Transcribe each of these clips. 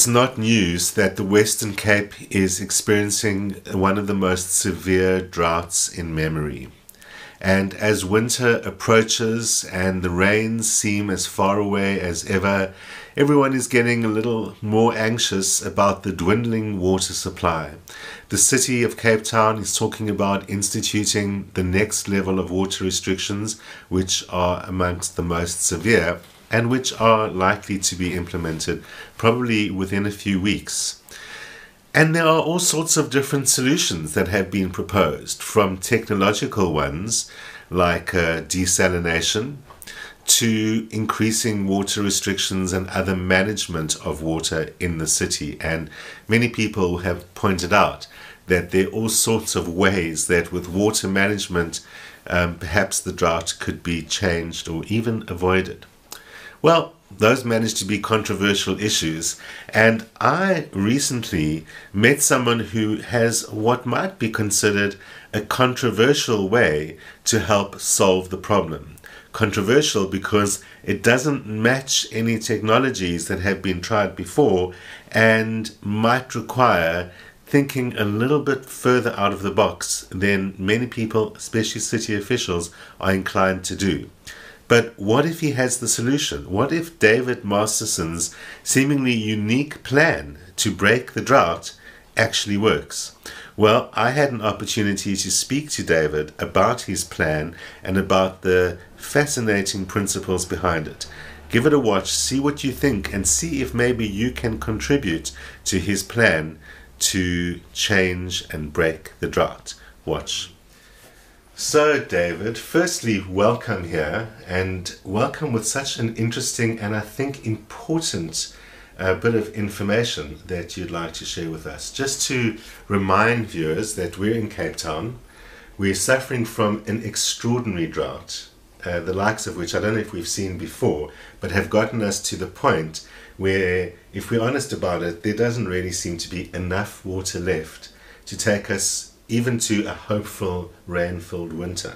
It's not news that the Western Cape is experiencing one of the most severe droughts in memory. And as winter approaches and the rains seem as far away as ever, everyone is getting a little more anxious about the dwindling water supply. The city of Cape Town is talking about instituting the next level of water restrictions, which are amongst the most severe and which are likely to be implemented probably within a few weeks. And there are all sorts of different solutions that have been proposed, from technological ones like uh, desalination to increasing water restrictions and other management of water in the city. And many people have pointed out that there are all sorts of ways that with water management, um, perhaps the drought could be changed or even avoided. Well, those managed to be controversial issues. And I recently met someone who has what might be considered a controversial way to help solve the problem. Controversial because it doesn't match any technologies that have been tried before and might require thinking a little bit further out of the box than many people, especially city officials, are inclined to do. But what if he has the solution? What if David Masterson's seemingly unique plan to break the drought actually works? Well, I had an opportunity to speak to David about his plan and about the fascinating principles behind it. Give it a watch, see what you think, and see if maybe you can contribute to his plan to change and break the drought. Watch. So, David, firstly, welcome here and welcome with such an interesting and I think important uh, bit of information that you'd like to share with us. Just to remind viewers that we're in Cape Town, we're suffering from an extraordinary drought, uh, the likes of which I don't know if we've seen before, but have gotten us to the point where, if we're honest about it, there doesn't really seem to be enough water left to take us even to a hopeful rain-filled winter.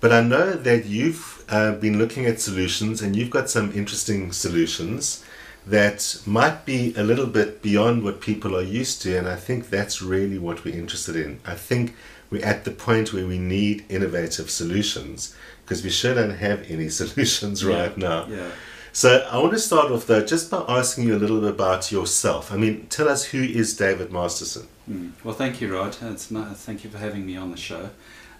But I know that you've uh, been looking at solutions and you've got some interesting solutions that might be a little bit beyond what people are used to and I think that's really what we're interested in. I think we're at the point where we need innovative solutions because we sure don't have any solutions Yeah, right now. Yeah. So I want to start off though just by asking you a little bit about yourself. I mean, tell us who is David Masterson? Mm. Well, thank you, Rod. Thank you for having me on the show.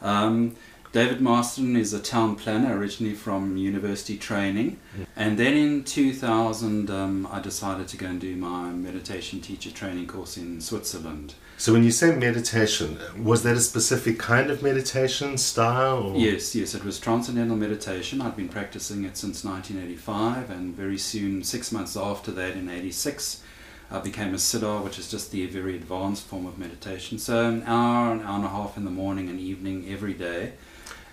Um, David Marston is a town planner originally from university training, and then in 2000 um, I decided to go and do my meditation teacher training course in Switzerland. So when you say meditation, was that a specific kind of meditation style? Or? Yes, yes, it was transcendental meditation. I'd been practicing it since 1985, and very soon, six months after that, in 86, I became a siddha, which is just the very advanced form of meditation. So an hour, an hour and a half in the morning and evening every day,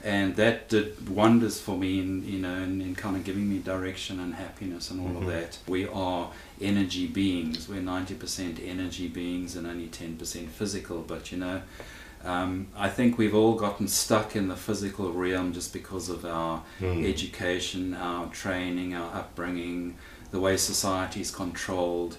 and that did wonders for me in you know in, in kind of giving me direction and happiness and all Mhm. of that. We are energy beings. We're 90% energy beings and only 10% physical. But you know. Um, I think we've all gotten stuck in the physical realm just because of our Hmm. education, our training, our upbringing, the way society is controlled,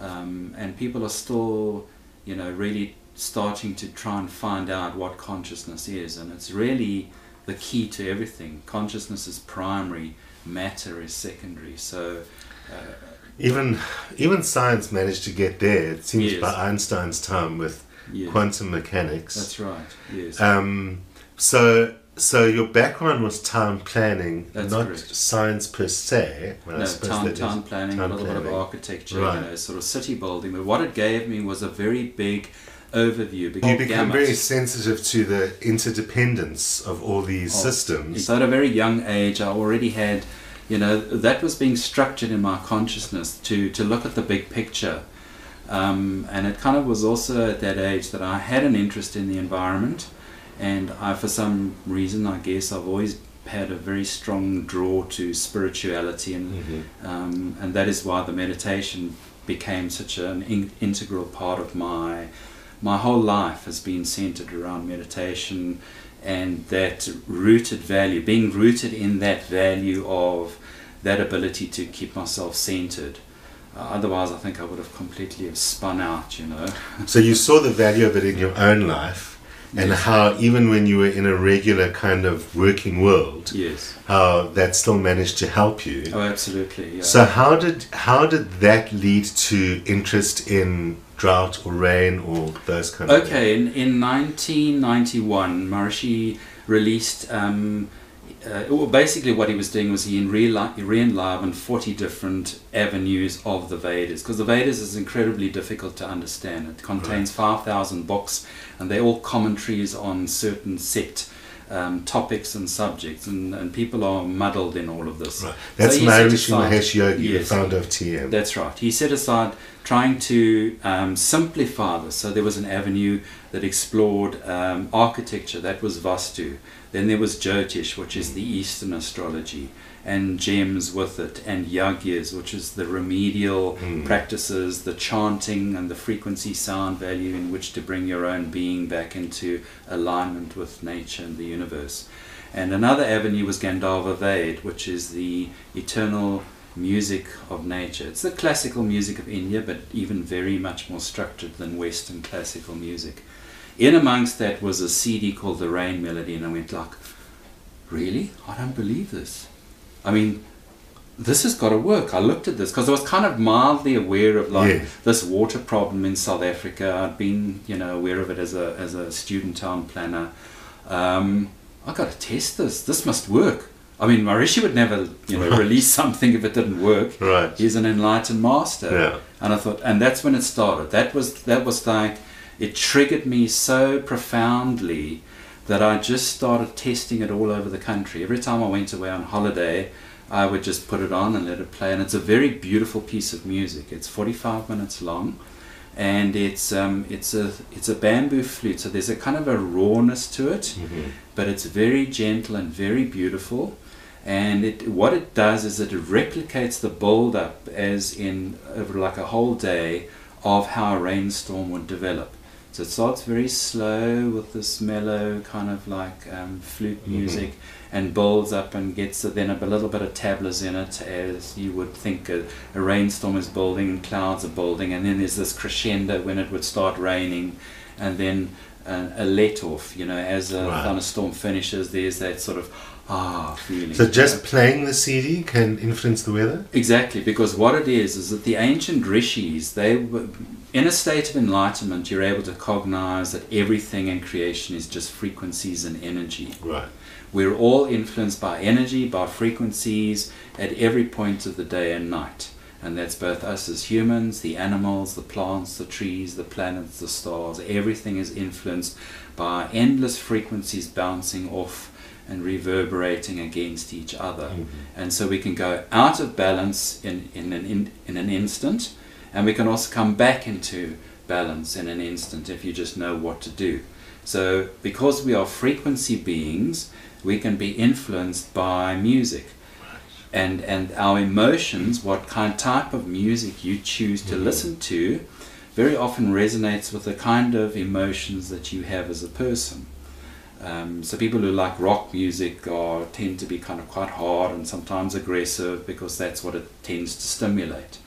um, and people are still, you know, really starting to try and find out what consciousness is, and it's really the key to everything. Consciousness is primary, matter is secondary. So, uh, Even even science managed to get there. It seems Yes. by Einstein's time with yeah, quantum mechanics. that's right. Yes. Um, so so your background was town planning, That's not correct. science per se. Well, no, town, town planning, town a little bit of architecture, Right. you know, sort of city building. But what it gave me was a very big overview. You become gamut. very sensitive to the interdependence of all these Oh, systems. So at a very young age, I already had, you know, that was being structured in my consciousness to, to look at the big picture. Um, and it kind of was also at that age that I had an interest in the environment. And I, for some reason, I guess I've always had a very strong draw to spirituality. And, Mhm. um, and that is why the meditation became such an in- integral part of my my whole life has been centered around meditation and that rooted value, being rooted in that value of that ability to keep myself centered. Uh, otherwise, I think I would have completely have spun out, you know. So you saw the value of it in your own life, and Yes. how even when you were in a regular kind of working world, yes. how that still managed to help you. Oh, absolutely. Yeah. So how did how did that lead to interest in drought or rain or those kind of Okay, in, in 1991, Maharishi released. Um, uh, well, basically, what he was doing was he re- he re-enlivened 40 different avenues of the Vedas because the Vedas is incredibly difficult to understand. It contains 5,000 books, and they're all commentaries on certain set um, topics and subjects, and, and people are muddled in all of this. Right. That's set Maharishi aside- Mahesh Yogi, Yes. the founder of TM. That's right. He set aside trying to um, simplify this. So there was an avenue that explored um, architecture, that was Vastu. Then there was Jyotish, which is the Eastern astrology, and gems with it, and Yagyas, which is the remedial Mm. practices, the chanting and the frequency sound value in which to bring your own being back into alignment with nature and the universe. And another avenue was Gandharva Ved, which is the eternal music of nature. It's the classical music of India, but even very much more structured than Western classical music. In amongst that was a CD called The Rain Melody, and I went like, really? I don't believe this. I mean, this has got to work. I looked at this because I was kind of mildly aware of like Yes. this water problem in South Africa. I'd been, you know, aware of it as a as a student town planner. Um, I got to test this. This must work. I mean, Maharishi would never, you know, Right. release something if it didn't work. Right. He's an enlightened master. Yeah. And I thought, and that's when it started. That was that was like, it triggered me so profoundly that I just started testing it all over the country. Every time I went away on holiday, I would just put it on and let it play. And it's a very beautiful piece of music. It's 45 minutes long, and it's um, it's a it's a bamboo flute. So there's a kind of a rawness to it Mhm. but it's very gentle and very beautiful. And it, what it does is it replicates the build up as in over like a whole day of how a rainstorm would develop. So it starts very slow with this mellow kind of like um, flute Mhm. music and builds up and gets then a little bit of tablas in it as you would think a, a rainstorm is building and clouds are building and then there's this crescendo when it would start raining and then an, a let off you know as a Right. thunderstorm finishes there's that sort of ah feeling So just playing the CD can influence the weather? Exactly, because what it is is that the ancient rishis, they were in a state of enlightenment. You're able to cognize that everything in creation is just frequencies and energy. Right. We're all influenced by energy, by frequencies at every point of the day and night. And that's both us as humans, the animals, the plants, the trees, the planets, the stars. Everything is influenced by endless frequencies bouncing off and reverberating against each other. Mhm. And so we can go out of balance in, in, an, in, in an instant, and we can also come back into balance in an instant if you just know what to do. So, because we are frequency beings, we can be influenced by music. And, and our emotions, what kind type of music you choose to Mhm. listen to, very often resonates with the kind of emotions that you have as a person. Um, so people who like rock music are tend to be kind of quite hard and sometimes aggressive because that's what it tends to stimulate.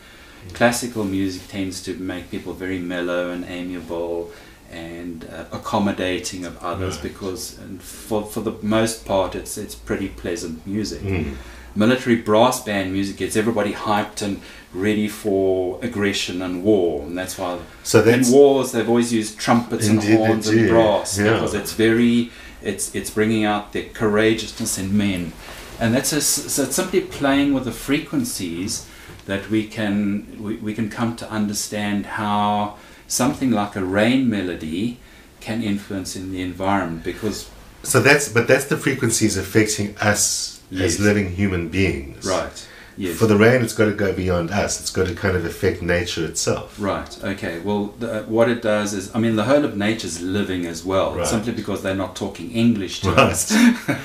Classical music tends to make people very mellow and amiable and uh, accommodating of others Right. because for, for the most part it's it's pretty pleasant music. Mm. Military brass band music gets everybody hyped and ready for aggression and war and that's why So in wars they've always used trumpets and horns and brass yeah. because it's very it's it's bringing out the courageousness in men and that's a, so it's simply playing with the frequencies that we can we, we can come to understand how something like a rain melody can influence in the environment because so that's but that's the frequencies affecting us Yes. as living human beings. right yes For the rain, it's got to go beyond us. It's got to kind of affect nature itself. Right. Okay. Well, the, what it does is, I mean, the whole of nature's living as well. Right. Simply because they're not talking English to Right. us.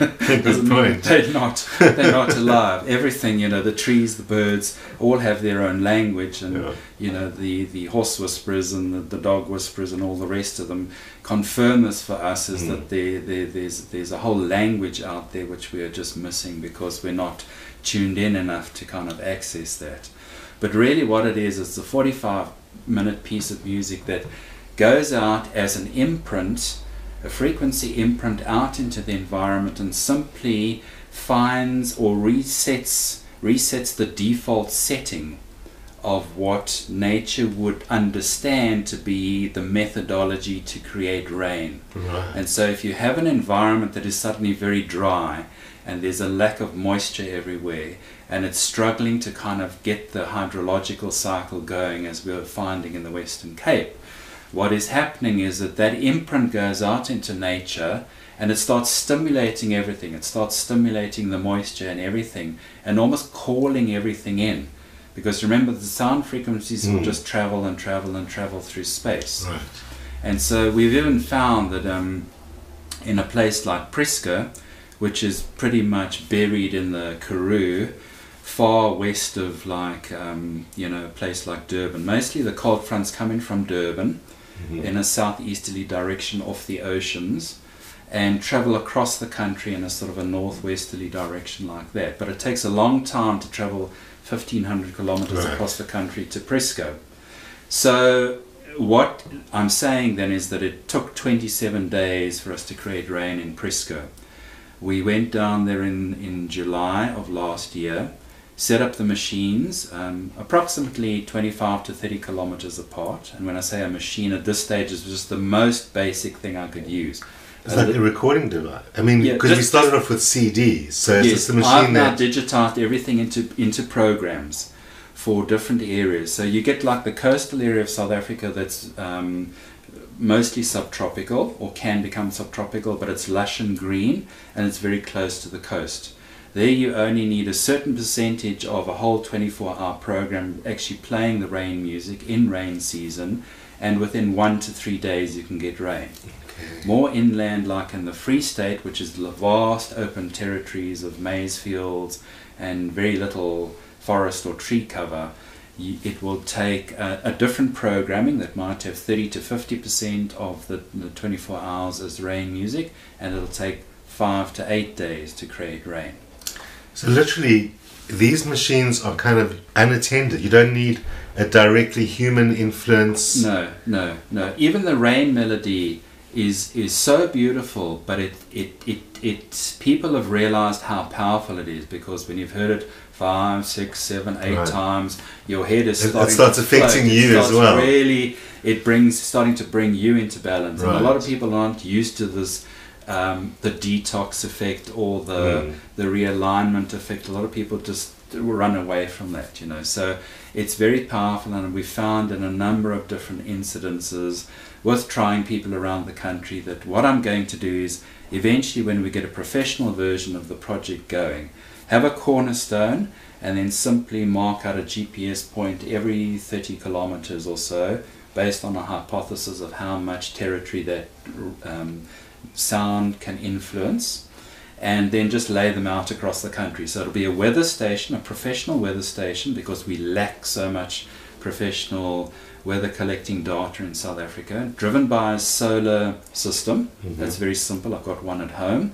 Good point. They're not. They're not alive. Everything, you know, the trees, the birds, all have their own language, and Yeah. you know, the the horse whisperers and the, the dog whisperers and all the rest of them confirm this for us is Mm. that there, there there's there's a whole language out there which we are just missing because we're not tuned in enough to kind of access that. But really, what it is, is a 45 minute piece of music that goes out as an imprint, a frequency imprint out into the environment and simply finds or resets resets the default setting of what nature would understand to be the methodology to create rain. Right. And so if you have an environment that is suddenly very dry and there's a lack of moisture everywhere and it's struggling to kind of get the hydrological cycle going as we are finding in the Western Cape, what is happening is that that imprint goes out into nature and it starts stimulating everything. It starts stimulating the moisture and everything and almost calling everything in. Because remember, the sound frequencies will Mm. just travel and travel and travel through space. Right. And so we've even found that um, in a place like Prieska, which is pretty much buried in the Karoo, far west of like um, you know a place like Durban, mostly the cold fronts coming from Durban Mhm. in a southeasterly direction off the oceans and travel across the country in a sort of a northwesterly direction like that. But it takes a long time to travel 1500 kilometers Right. across the country to Prieska. So, what I'm saying then is that it took 27 days for us to create rain in Prieska. We went down there in, in July of last year, set up the machines um, approximately 25 to 30 kilometers apart. And when I say a machine at this stage, it's just the most basic thing I could use. It's like a recording device. I mean, Yeah, because we started off with CDs, so it's yes, just a I've machine now digitized everything into into programs for different areas. So you get like the coastal area of South Africa that's um, mostly subtropical or can become subtropical, but it's lush and green and it's very close to the coast. There you only need a certain percentage of a whole 24-hour program actually playing the rain music in rain season, and within one to three days you can get rain. Okay. More inland, like in the Free State, which is the vast open territories of maize fields and very little forest or tree cover, it will take a, a different programming that might have 30 to 50% of the, the 24 hours as rain music, and it'll take five to eight days to create rain. So literally, these machines are kind of unattended. You don't need a directly human influence. No, no, no. Even the rain melody is is so beautiful, but it it it, it people have realized how powerful it is because when you've heard it five, six, seven, eight Right. times, your head is It- it starts to affecting float. You as well. Really, it brings starting to bring you into balance, and a lot of people aren't used to this. Um, the detox effect or the Mm. the realignment effect. A lot of people just run away from that, you know. So it's very powerful, and we found in a number of different incidences with trying people around the country that what I'm going to do is eventually, when we get a professional version of the project going, have a cornerstone and then simply mark out a GPS point every 30 kilometers or so based on a hypothesis of how much territory that um, sound can influence and then just lay them out across the country. So it'll be a weather station, a professional weather station, because we lack so much professional weather collecting data in South Africa, driven by a solar system. Mhm. That's very simple. I've got one at home.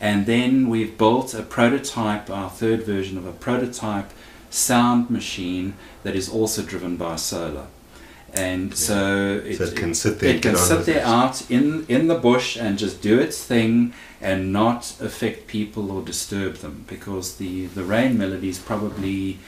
And then we've built a prototype, our third version of a prototype sound machine that is also driven by solar. And so it, So it can sit there it can sit there out in, in the bush and just do its thing and not affect people or disturb them because the, the rain melody is probably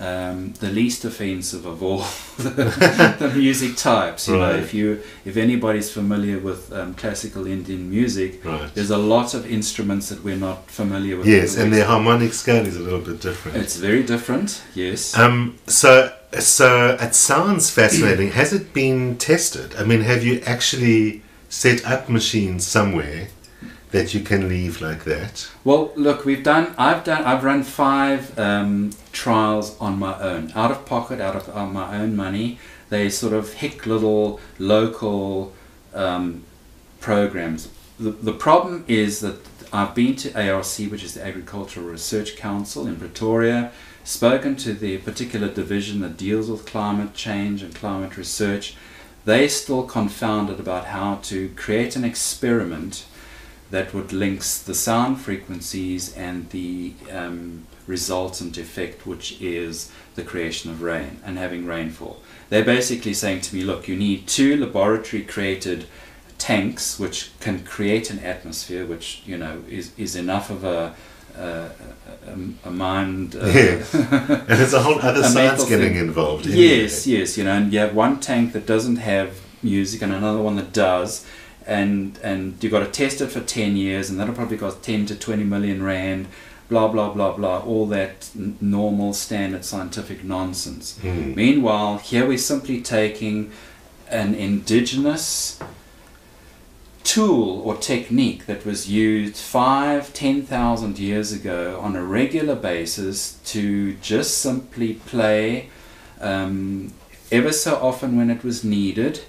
um, the least offensive of all the, the music types. You know, if you if anybody's familiar with um, classical Indian music, Right. there's a lot of instruments that we're not familiar with. Yes, the and their harmonic scale is a little bit different. it's very different. Yes. Um, so, so it sounds fascinating. Has it been tested? I mean, have you actually set up machines somewhere that you can leave like that? Well, look, we've done. I've done. I've run five um, trials on my own, out of pocket, out of on my own money. They sort of hick little local um, programs. The, the problem is that I've been to ARC, which is the Agricultural Research Council in Pretoria, spoken to the particular division that deals with climate change and climate research. They still confounded about how to create an experiment that would links the sound frequencies and the um, resultant effect, which is the creation of rain and having rainfall. They're basically saying to me, look, you need two laboratory created tanks which can create an atmosphere, which you know is, is enough of a a, a, a mind. Uh, Yes. and there's a whole other a science getting involved. Yes, yes, you know, and you have one tank that doesn't have music and another one that does, and and you got to test it for ten years, and that'll probably cost ten to twenty million rand. Blah blah blah blah. All that n- normal standard scientific nonsense. Hmm. Meanwhile, here we're simply taking an indigenous tool or technique that was used five, ten thousand years ago on a regular basis to just simply play um, ever so often when it was needed,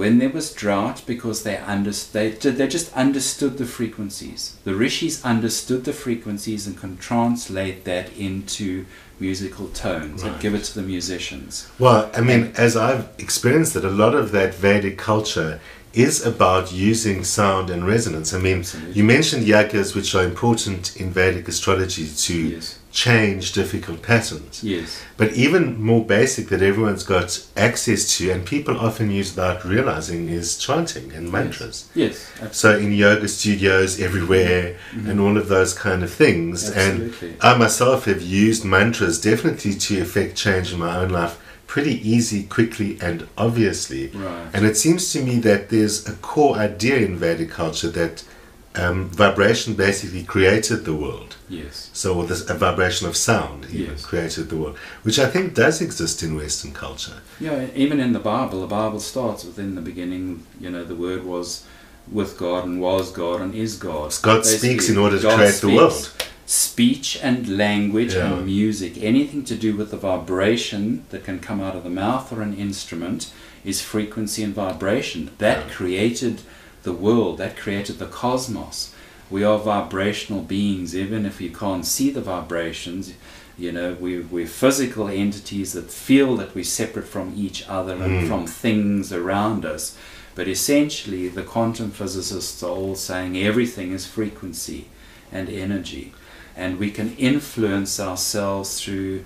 when there was drought, because they, under, they, they just understood the frequencies. The rishis understood the frequencies and can translate that into musical tones and give it to the musicians. Well, I mean, as I've experienced it, a lot of that Vedic culture is about using sound and resonance. I mean, Absolutely. you mentioned yagas, which are important in Vedic astrology to Yes. Change difficult patterns. Yes. But even more basic that everyone's got access to, and people often use without realizing, is chanting and mantras. Yes. So in yoga studios everywhere mm-hmm. and all of those kind of things. Absolutely. And I myself have used mantras definitely to effect change in my own life pretty easy, quickly and obviously. Right. And it seems to me that there's a core idea in Vedic culture that um, vibration basically created the world. Yes. So this, a vibration of sound Yes. created the world, which I think does exist in Western culture. Yeah, even in the Bible, the Bible starts with in the beginning, you know, the word was with God and was God and is God. God speaks in order to God create the world. Speech and language Yeah. and music, anything to do with the vibration that can come out of the mouth or an instrument, is frequency and vibration. That Yeah. created the world, that created the cosmos. We are vibrational beings, even if you can't see the vibrations. You know, we, we're physical entities that feel that we're separate from each other and Mm. from things around us. But essentially, the quantum physicists are all saying everything is frequency and energy. And we can influence ourselves through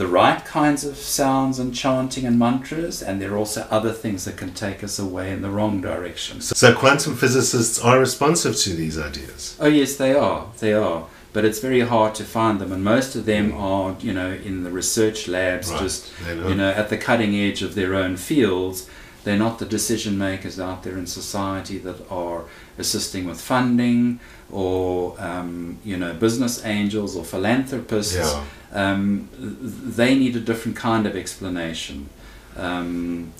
the right kinds of sounds and chanting and mantras, and there are also other things that can take us away in the wrong direction. So, so quantum physicists are responsive to these ideas. Oh yes, they are. They are. But it's very hard to find them, and most of them hmm. are, you know, in the research labs, Right. just you know, at the cutting edge of their own fields. They're not the decision makers out there in society that are assisting with funding or, um, you know, business angels or philanthropists. Yeah. Um, they need a different kind of explanation. Um,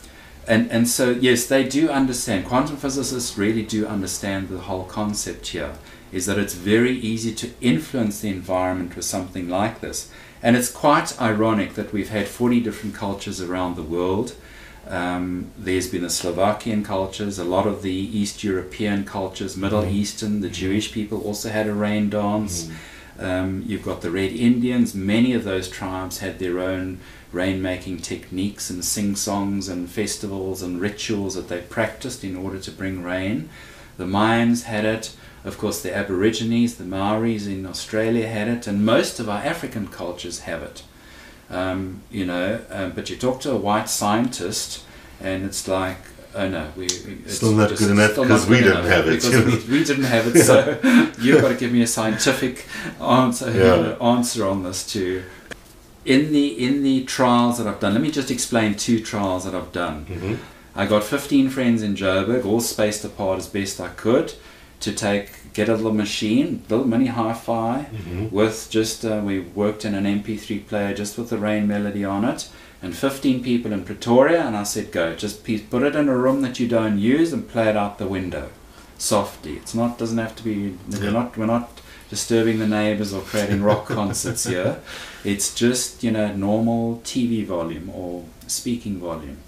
and, and so, yes, they do understand. Quantum physicists really do understand the whole concept here is that it's very easy to influence the environment with something like this. And it's quite ironic that we've had 40 different cultures around the world. Um, there's been the Slovakian cultures, a lot of the East European cultures, Middle Eastern, the Jewish people also had a rain dance. Um, you've got the Red Indians. Many of those tribes had their own rain-making techniques and sing-songs and festivals and rituals that they practiced in order to bring rain. The Mayans had it. Of course, the Aborigines, the Maoris in Australia had it, and most of our African cultures have it. Um, you know, um, but you talk to a white scientist, and it's like, oh no, we it's Still not just good enough because we didn't have it. because we, we didn't have it. So you've got to give me a scientific answer Yeah. answer on this too. In the in the trials that I've done, let me just explain two trials that I've done. Mhm. I got 15 friends in Joburg, all spaced apart as best I could, to take get a little machine, little mini hi-fi, Mhm. with just uh, we worked in an MP3 player just with the rain melody on it, and 15 people in Pretoria, and I said go, just put it in a room that you don't use and play it out the window, softly. It's not doesn't have to be. Yeah. We're not we're not disturbing the neighbors or creating rock concerts here. It's just you know normal TV volume or speaking volume.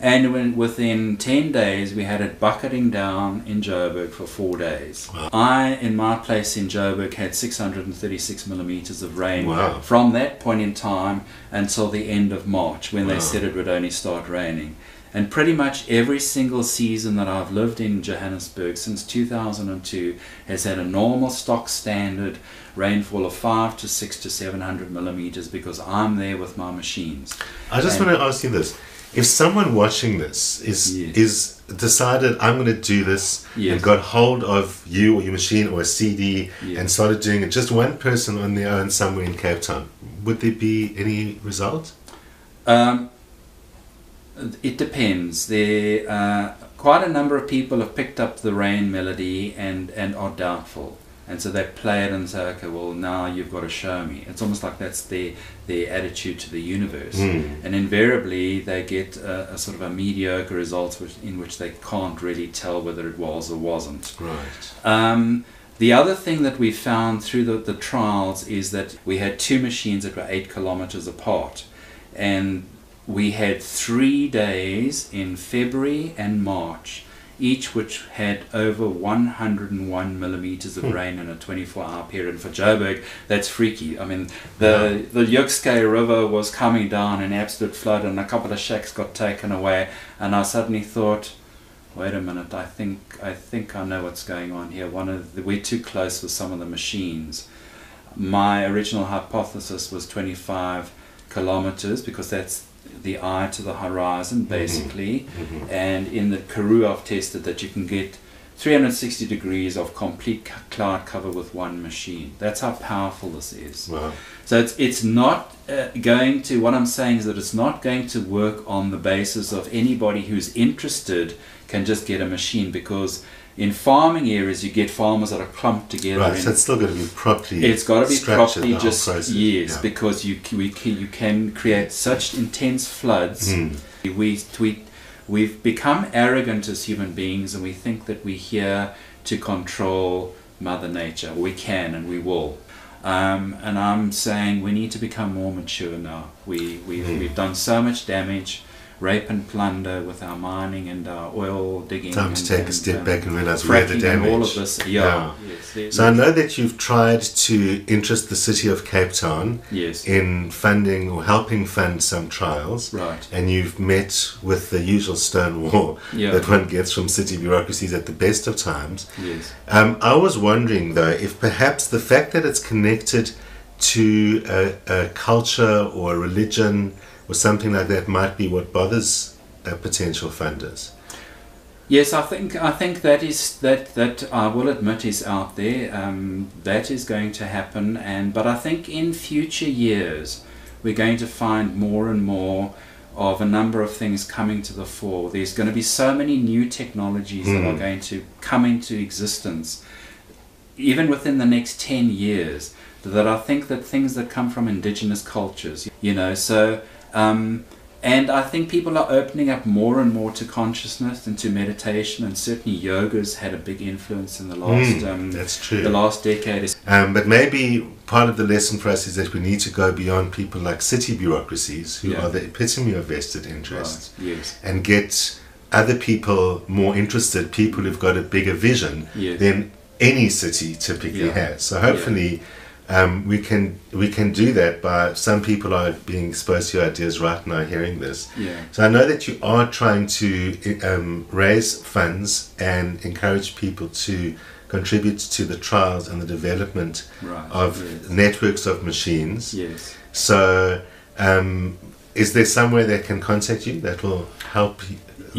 And when, within 10 days, we had it bucketing down in Joburg for four days. Wow. I, in my place in Joburg, had 636 millimeters of rain Wow. from that point in time until the end of March when Wow. they said it would only start raining. And pretty much every single season that I've lived in Johannesburg since 2002 has had a normal stock standard rainfall of 5 to 6 to 700 millimeters because I'm there with my machines. I just And- want to ask you this: If someone watching this is is decided I'm going to do this and got hold of you or your machine or a CD and started doing it, just one person on their own somewhere in Cape Town, would there be any result? Um, it depends. There, uh, quite a number of people have picked up the rain melody and, and are doubtful. And so they play it and say, okay, well, now you've got to show me. It's almost like that's their, their attitude to the universe. Mm. And invariably, they get a, a sort of a mediocre result which, in which they can't really tell whether it was or wasn't. Right. Um, the other thing that we found through the, the trials is that we had two machines that were eight kilometers apart. And we had three days in February and March, each which had over 101 millimeters of hmm. rain in a 24 hour period. For Joburg, that's freaky. I mean, the, the Jukskei River was coming down in absolute flood, and a couple of shacks got taken away. And I suddenly thought, wait a minute, I think I think I know what's going on here. One of the, we're too close with some of the machines. My original hypothesis was 25 kilometers because that's the eye to the horizon basically. Mhm. And in the Karoo I've tested that you can get 360 degrees of complete cloud cover with one machine. That's how powerful this is. Wow. So it's it's not uh, going to. What I'm saying is that it's not going to work on the basis of anybody who's interested can just get a machine because in farming areas you get farmers that are clumped together. Right. So it's still got to be properly. it's got to be properly just process. yes Yeah. because you we can, you can create such intense floods. Mm. We we we've become arrogant as human beings and we think that we're here to control Mother Nature. We can and we will. Um, and I'm saying we need to become more mature now. We we've, Mm. we've done so much damage, rape and plunder with our mining and our oil digging. Time to and- take a step um, back and realize we where the fracking damage. all of this. Yeah. Yeah. Yes. there- So I know that you've tried to interest the city of Cape Town yes. in funding or helping fund some trials. Right. And you've met with the usual stone wall Yeah. that one gets from city bureaucracies at the best of times. Yes. Um, I was wondering though if perhaps the fact that it's connected to a, a culture or a religion or something like that might be what bothers potential funders. Yes, I think I think that is that that I will admit is out there. Um, that is going to happen, and but I think in future years we're going to find more and more of a number of things coming to the fore. There's going to be so many new technologies that are Mm. going to come into existence, even within the next ten years. That I think that things that come from indigenous cultures, you know, so. Um, and I think people are opening up more and more to consciousness and to meditation, and certainly yoga's had a big influence in the last Mm, um, that's true. the last decade. Um, but maybe part of the lesson for us is that we need to go beyond people like city bureaucracies, who Yeah. are the epitome of vested interests, Right. Yes. and get other people more interested, people who've got a bigger vision Yes. than any city typically Yeah. has. So hopefully. Um, we can we can do that by some people are being exposed to your ideas right now hearing this. Yeah. So I know that you are trying to um, raise funds and encourage people to contribute to the trials and the development Right. of yes. networks of machines. yes. So, um, is there somewhere they can contact you that will help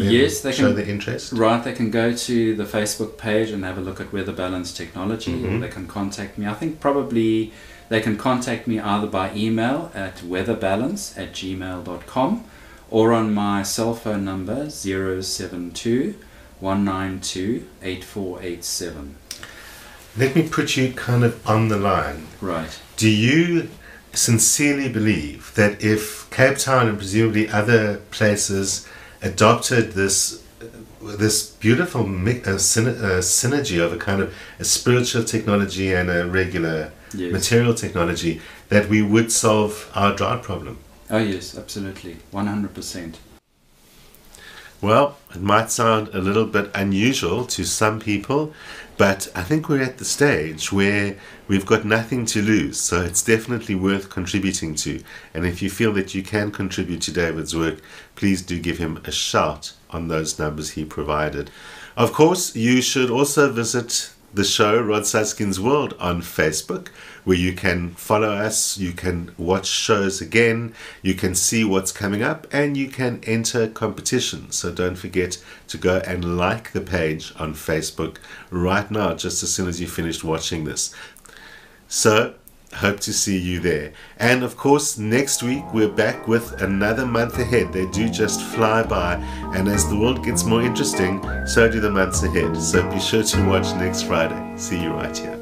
Yes, they show can- their interest? Right, they can go to the Facebook page and have a look at Weather Balance Technology, or Mhm. they can contact me. I think probably they can contact me either by email at weatherbalance at gmail.com or on my cell phone number 072 192 8487. Let me put you kind of on the line. Right. Do you sincerely believe that if Cape Town and presumably other places adopted this this beautiful mi- uh, uh, synergy of a kind of a spiritual technology and a regular Yes. material technology, that we would solve our drought problem? Oh, yes, absolutely. 100%. Well, it might sound a little bit unusual to some people, but I think we're at the stage where we've got nothing to lose, so it's definitely worth contributing to. And if you feel that you can contribute to David's work, please do give him a shout on those numbers he provided. Of course, you should also visit the show Rod Suskin's World on Facebook, where you can follow us, you can watch shows again, you can see what's coming up, and you can enter competitions. So don't forget to go and like the page on Facebook right now, just as soon as you finished watching this. So hope to see you there. And of course, next week we're back with another month ahead. They do just fly by, and as the world gets more interesting, so do the months ahead. So be sure to watch next Friday. See you right here.